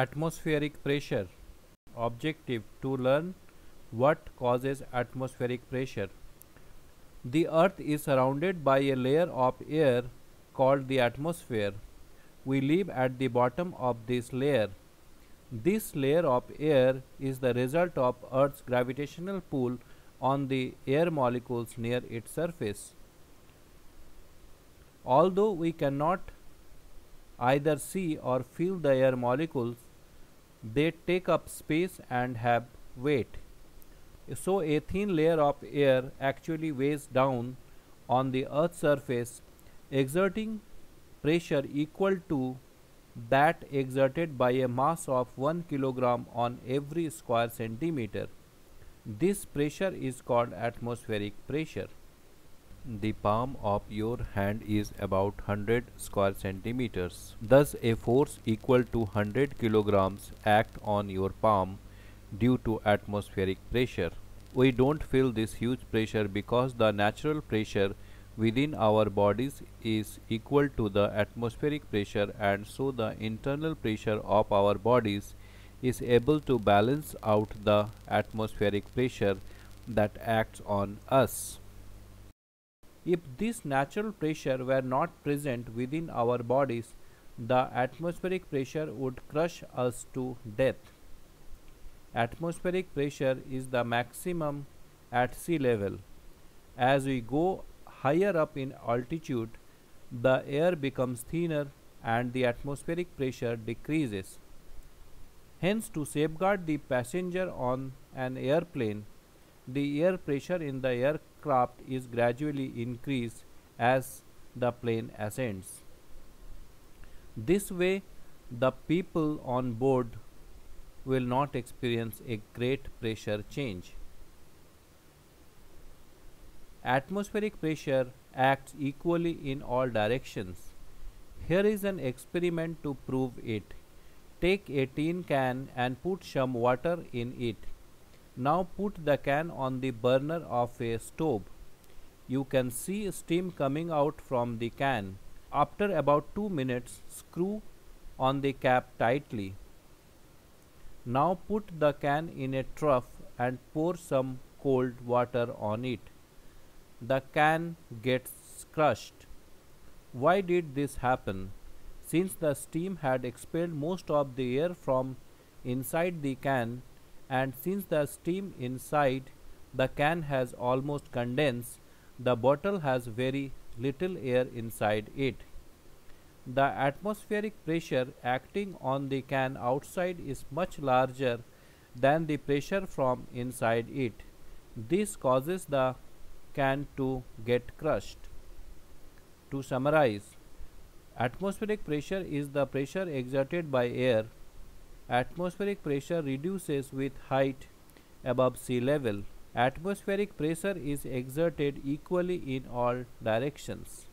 Atmospheric pressure. Objective to learn what causes atmospheric pressure. The earth is surrounded by a layer of air called the atmosphere. We live at the bottom of this layer. This layer of air is the result of earth's gravitational pull on the air molecules near its surface. Although we cannot either see or feel the air molecules, they take up space and have weight. So, a thin layer of air actually weighs down on the earth's surface, exerting pressure equal to that exerted by a mass of 1 kilogram on every square centimeter. This pressure is called atmospheric pressure. The palm of your hand is about 100 square centimeters. Thus, a force equal to 100 kilograms act on your palm due to atmospheric pressure. We don't feel this huge pressure because the natural pressure within our bodies is equal to the atmospheric pressure and so the internal pressure of our bodies is able to balance out the atmospheric pressure that acts on us. If this natural pressure were not present within our bodies, the atmospheric pressure would crush us to death. Atmospheric pressure is the maximum at sea level. As we go higher up in altitude, the air becomes thinner and the atmospheric pressure decreases. Hence, to safeguard the passenger on an airplane, the air pressure in the aircraft is gradually increased as the plane ascends. This way, the people on board will not experience a great pressure change. Atmospheric pressure acts equally in all directions. Here is an experiment to prove it. Take a tin can and put some water in it. Now put the can on the burner of a stove. You can see steam coming out from the can. After about 2 minutes, screw on the cap tightly. Now put the can in a trough and pour some cold water on it. The can gets crushed. Why did this happen? Since the steam had expelled most of the air from inside the can, and since the steam inside the can has almost condensed, the bottle has very little air inside it. The atmospheric pressure acting on the can outside is much larger than the pressure from inside it. This causes the can to get crushed. To summarize, atmospheric pressure is the pressure exerted by air Atmospheric pressure reduces with height above sea level. Atmospheric pressure is exerted equally in all directions.